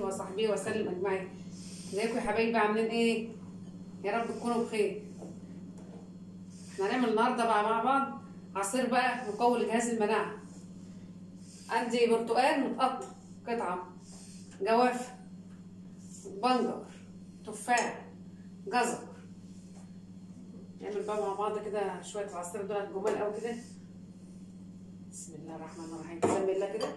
وصحبه وسلم أجمعين. إزيكم يا حبايبي؟ عاملين إيه؟ يا رب تكونوا بخير. إحنا هنعمل النهاردة بقى مع بعض عصير بقى مقوي لجهاز المناعة. عندي برتقال متقطع قطعة جوافة بنجر تفاح جزر. نعمل بقى مع بعض كده شوية العصير دول جمال قوي كده. بسم الله الرحمن الرحيم. بسم الله كده.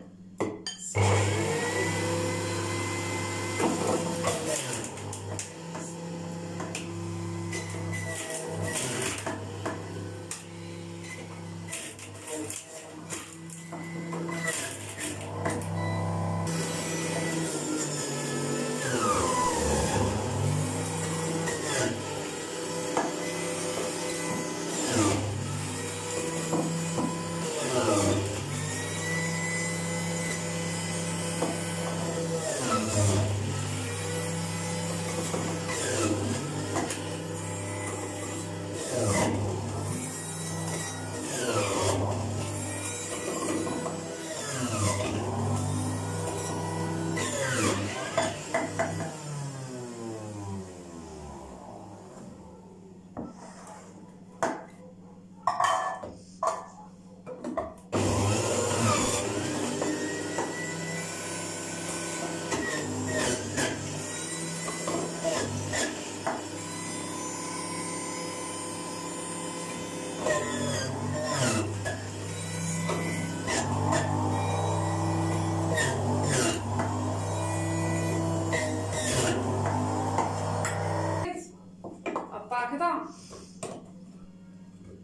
كده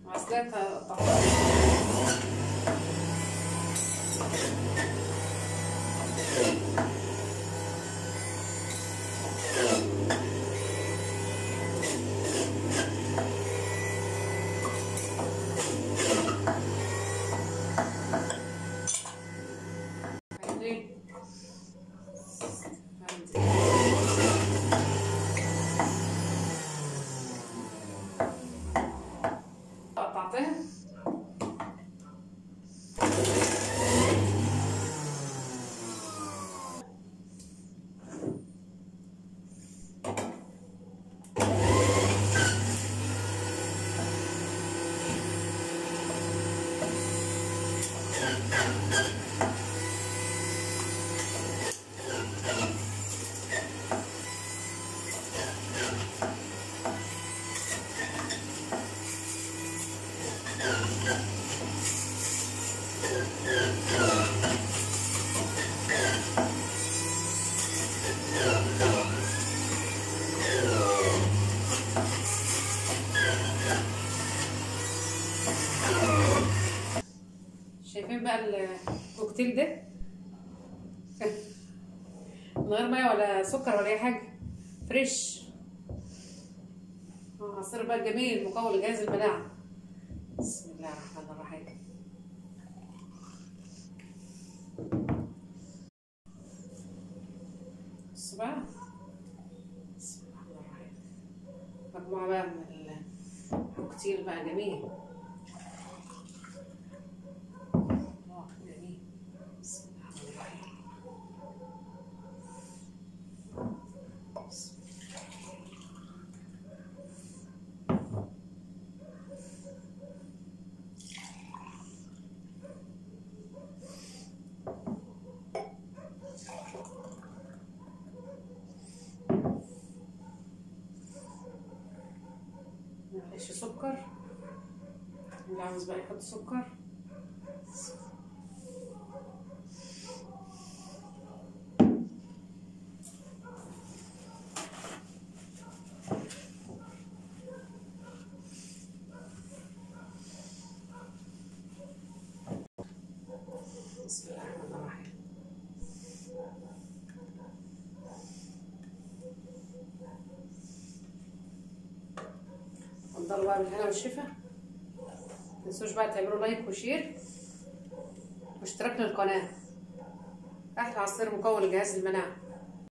عسلات قطع tomaten. شايفين بقى الكوكتيل ده؟ من غير مية ولا سكر ولا أي حاجة. فريش آه عصير بقى جميل مقوي لجهاز المناعة. بسم الله الرحمن الرحيم. بصوا بقى بسم الله الرحمن الرحيم. مجموعة بقى من الكوكتيل بقى جميل. سكر اللي عاوز بقى يحط سكر. اتفضلوا بقى بالهنا والشفا متنسوش بقى تعملوا like و share واشتراك للقناة أحلى عصير مقوي لجهاز المناعة